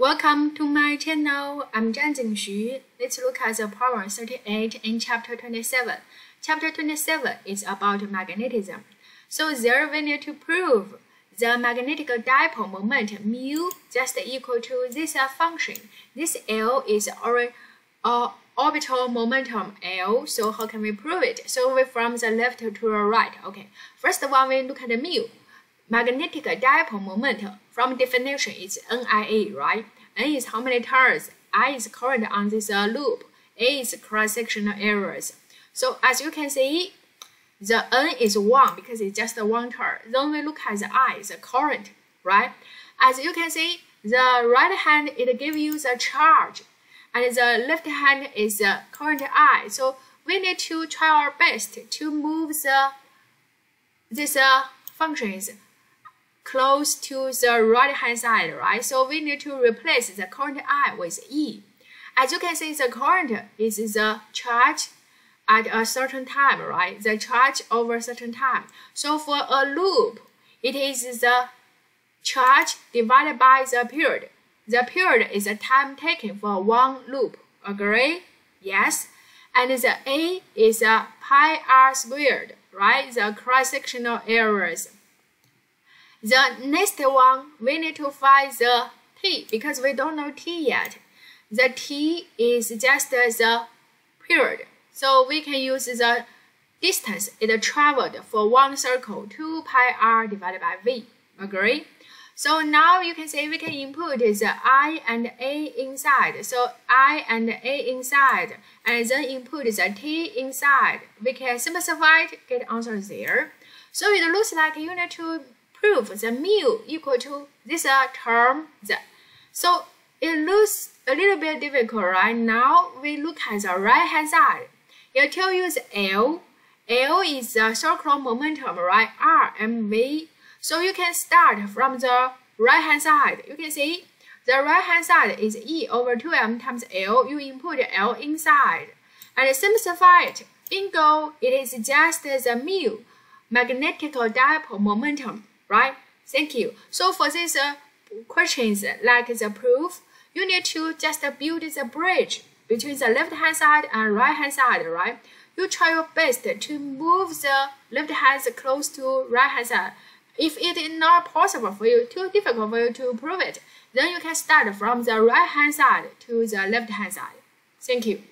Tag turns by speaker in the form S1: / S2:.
S1: Welcome to my channel. I'm Zhang Xu. Let's look at the problem 38 in chapter 27. Chapter 27 is about magnetism. So there we need to prove the magnetic dipole moment mu just equal to this function. This L is our uh, orbital momentum L. So how can we prove it? So we from the left to the right. Okay. First one we look at the mu. Magnetic dipole moment from definition is NIA, right? N is how many turns? I is current on this uh, loop. A is cross-sectional areas. So as you can see, the N is 1 because it's just one turn. Then we look at the I, the current, right? As you can see, the right hand, it gives you the charge. And the left hand is the current I. So we need to try our best to move the this uh, function is close to the right hand side, right? So we need to replace the current I with E. As you can see, the current is the charge at a certain time, right? The charge over a certain time. So for a loop, it is the charge divided by the period. The period is the time taken for one loop. Agree? Yes. And the A is a pi r squared, right? The cross-sectional areas. The next one, we need to find the t because we don't know t yet. The t is just the period. So we can use the distance it traveled for one circle, 2 pi r divided by v. Agree? So now you can say we can input the i and a inside. So i and a inside, and then input the t inside. We can simplify it, get answer there. So it looks like you need to prove the mu equal to this uh, term z. So it looks a little bit difficult right now. We look at the right hand side. It tells you the L. L is the circular momentum, right? R and V. So you can start from the right hand side. You can see the right hand side is E over 2m times L. You input L inside and simplify it. Bingo! It is just the mu, magnetic dipole momentum right? Thank you. So for these uh, questions like the proof, you need to just build the bridge between the left hand side and right hand side, right? You try your best to move the left hand close to right hand side. If it is not possible for you, too difficult for you to prove it, then you can start from the right hand side to the left hand side. Thank you.